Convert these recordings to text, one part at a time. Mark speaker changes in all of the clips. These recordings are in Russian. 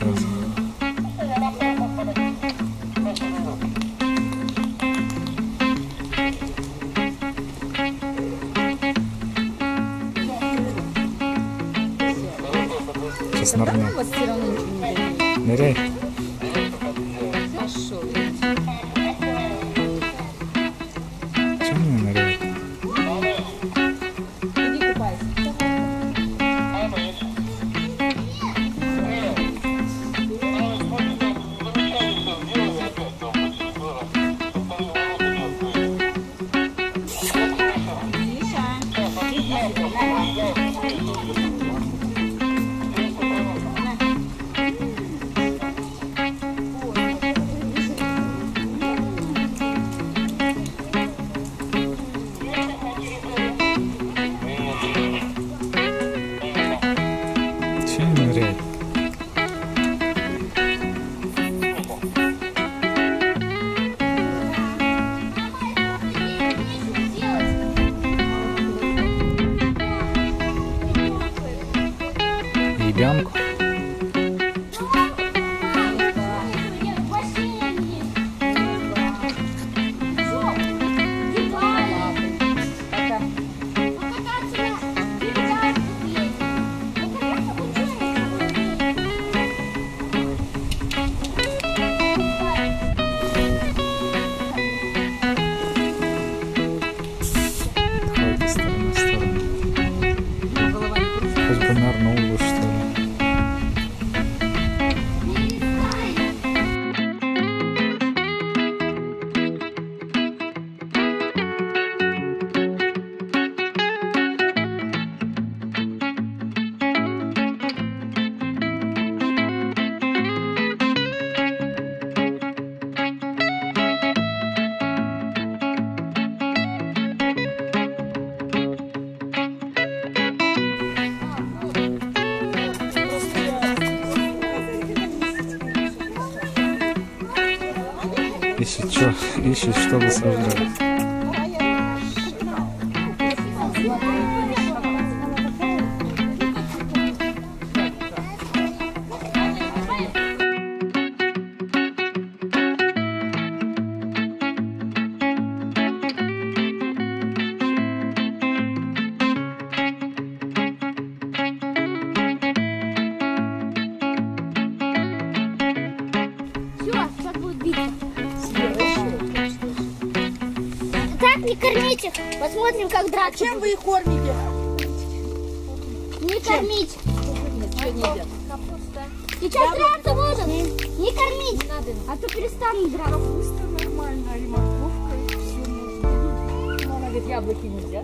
Speaker 1: Да,
Speaker 2: Ищет что? Ищет, чтобы сожрать.
Speaker 3: Все, сейчас будет битва. Не кормите. Посмотрим, как драться.
Speaker 1: Чем вы их кормите?
Speaker 3: Не кормить. Сейчас драться будут. Не кормить. А то перестанут драться.
Speaker 1: Нормально, и морковка, и все можно. Мама говорит, яблоки нельзя.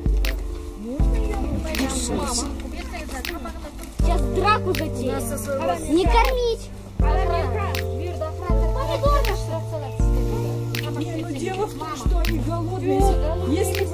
Speaker 3: Сейчас драку затеем. Не кормить. Помидоры.
Speaker 1: Не, ну дело в том, что они голодные. Если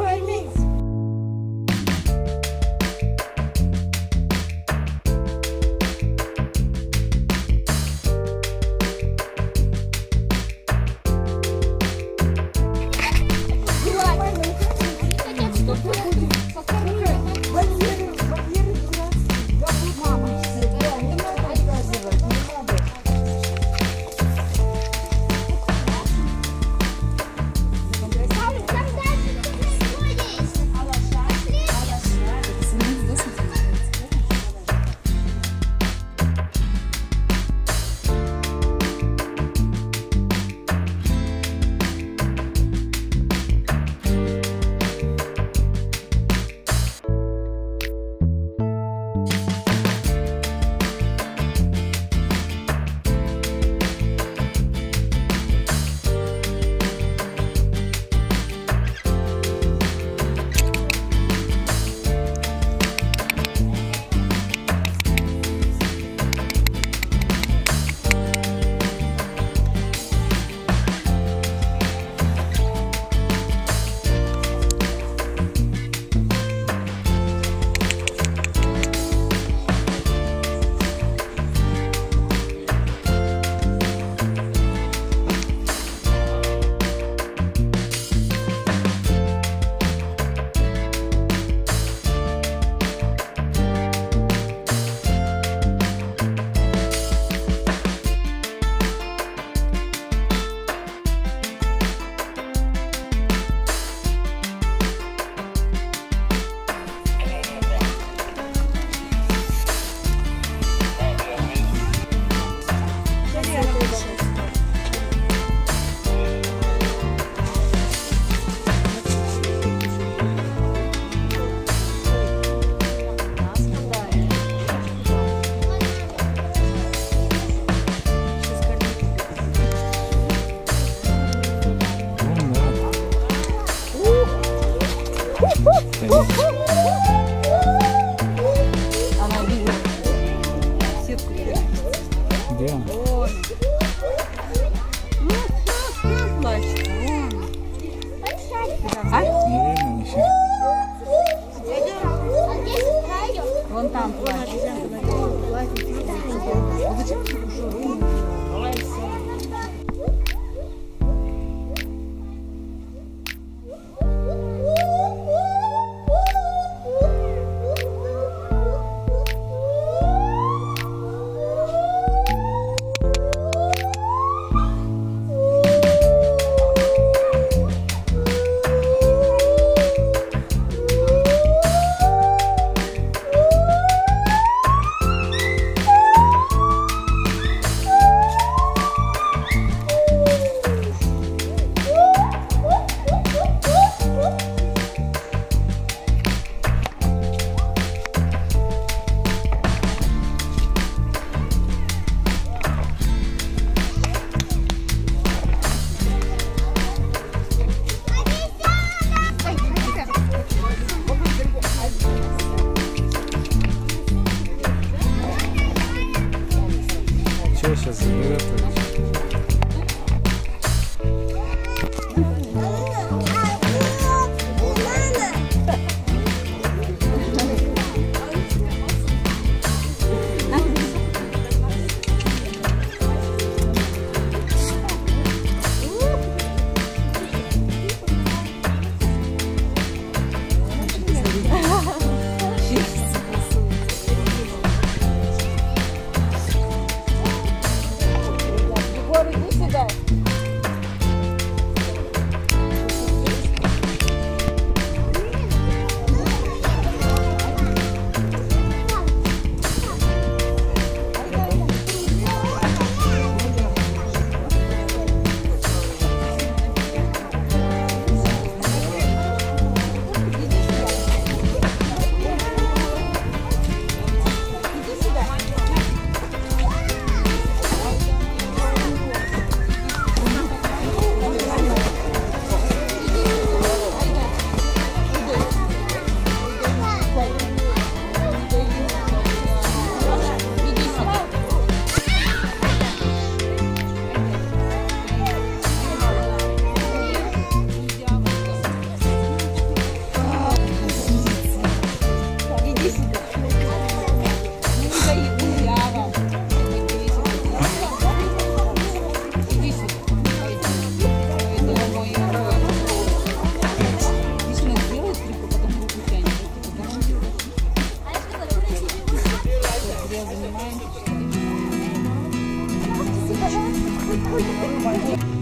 Speaker 3: Oh my god.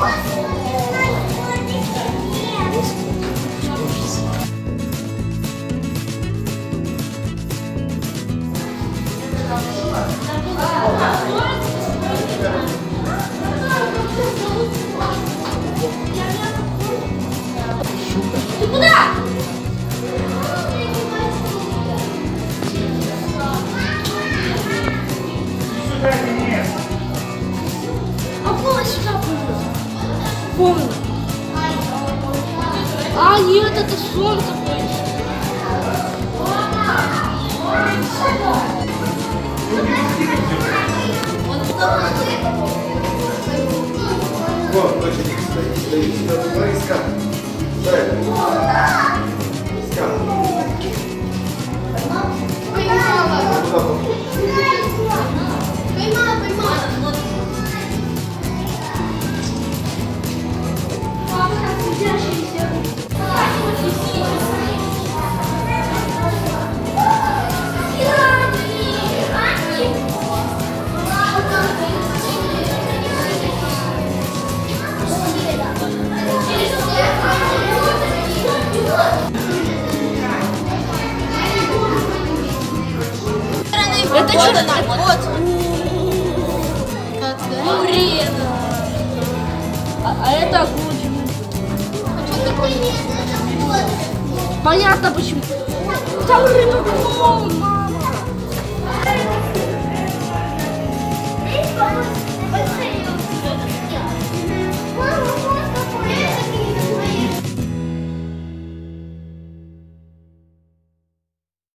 Speaker 3: What? Сон такой.
Speaker 4: Вот, доченька, стоит, стоит, стоит. Смотри, скат. Дай. Скат. Куда попал?
Speaker 1: вот черта. Вот. Когда? Блин. А, это огурчик. Понятно почему. Там рыба клоун, мама.